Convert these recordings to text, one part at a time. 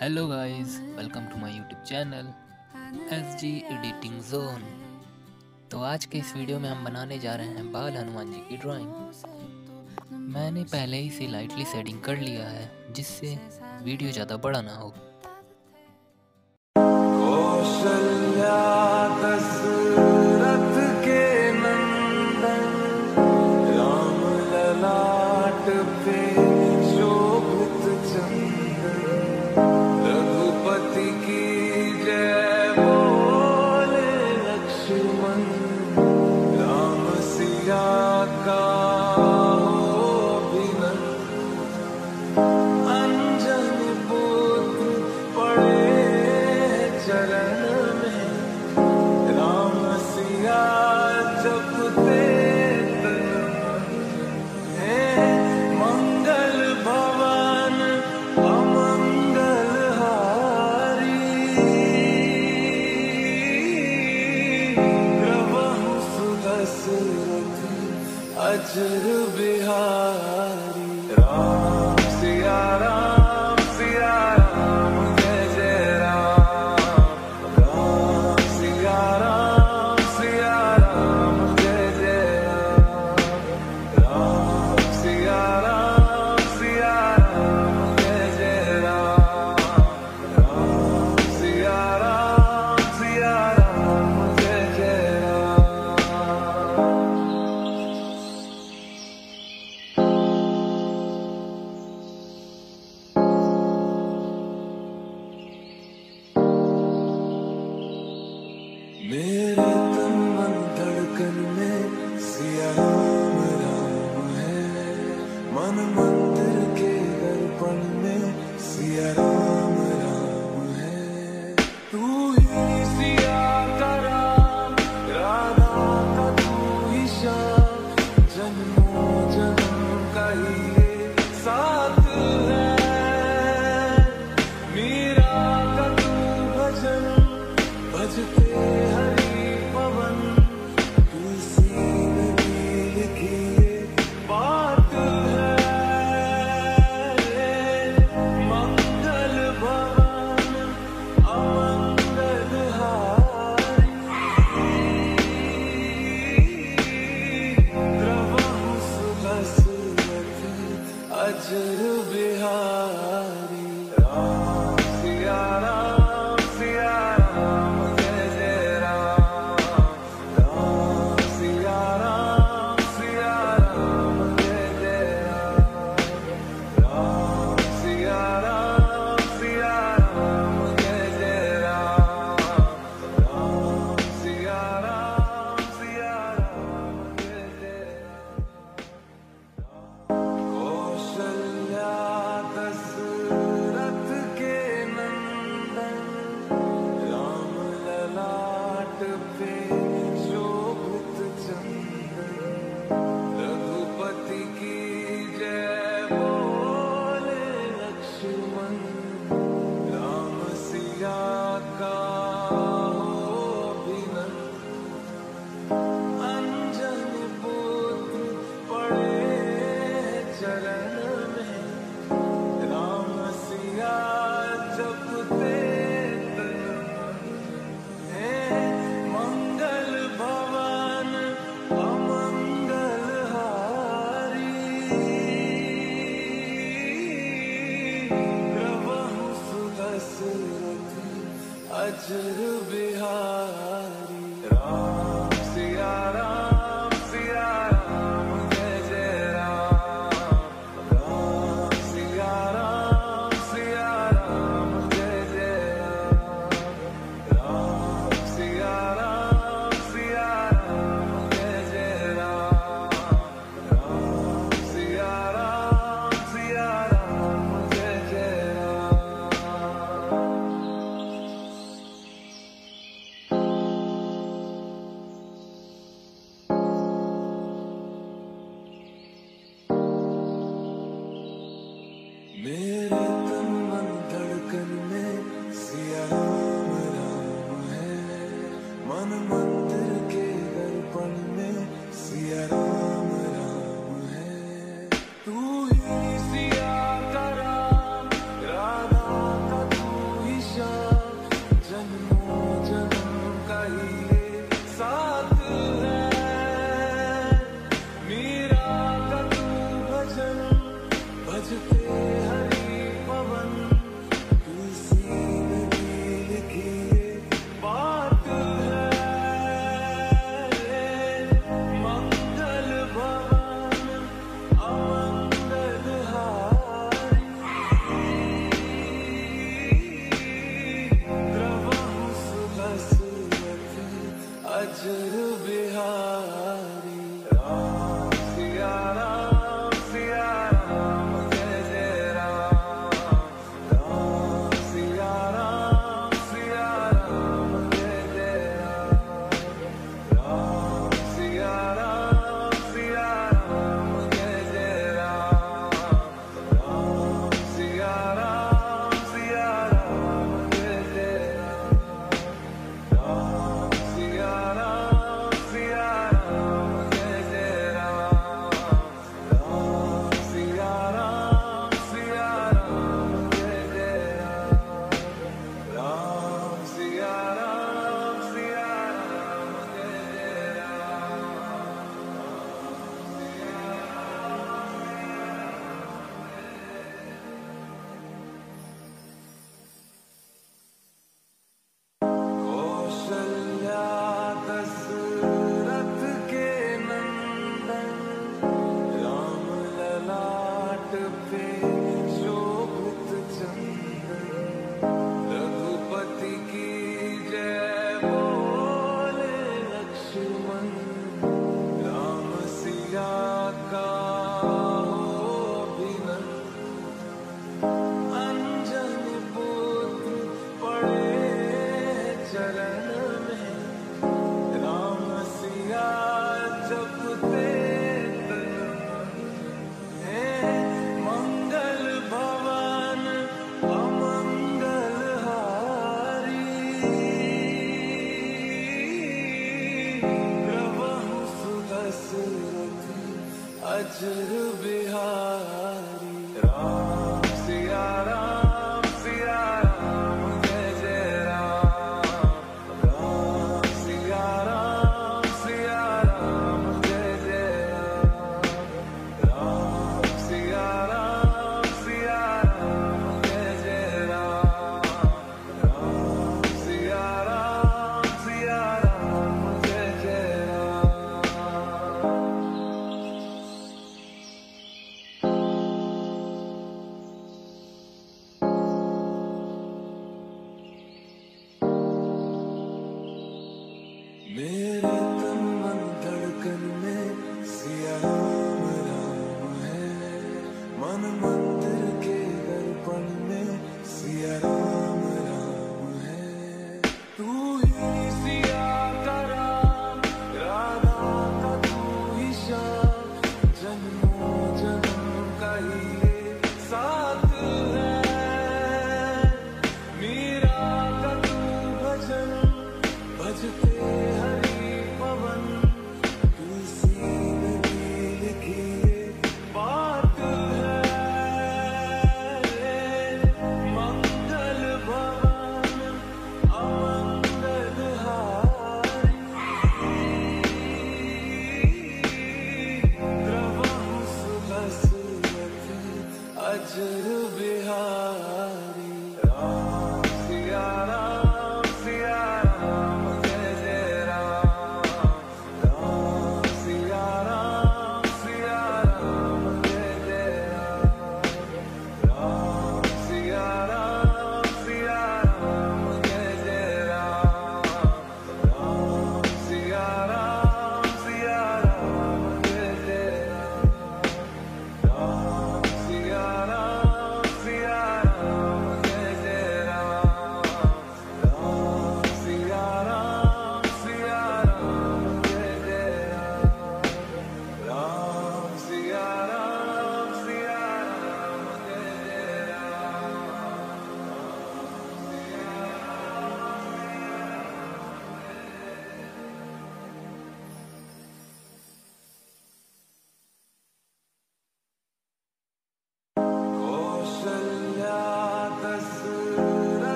Hello guys welcome to my YouTube channel S G editing zone तो आज के इस वीडियो में हम बनाने जा रहे हैं बाल हनुमान जी की ड्राइंग मैंने पहले ही से लाइटली सेटिंग कर लिया है, जिससे वीडियो ज़्यादा बड़ा ना हो। मेरे तन मन धड़कन में सिया राम राम है। मन मंदिर के दर्पण में सिया राम। मेरे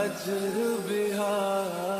अजर बिहार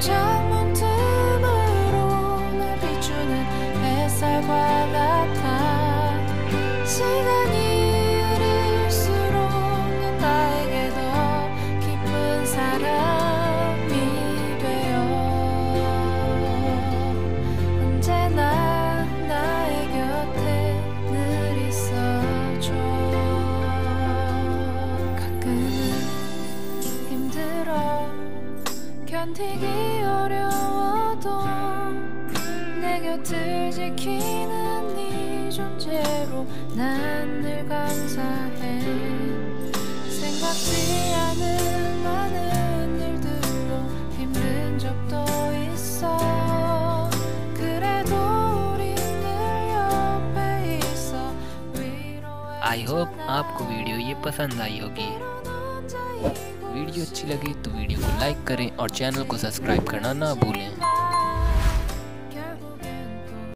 着 견디기 어려워도 내 곁을 지키는 네 존재로 난 늘 감사해. 생각지 않은 많은 일들로 힘든 적도 있어. 그래도 우리 늘 옆에 있어. I hope आपको वीडियो ये वीडियो अच्छी लगे तो वीडियो को लाइक करें और चैनल को सब्सक्राइब करना ना भूलें।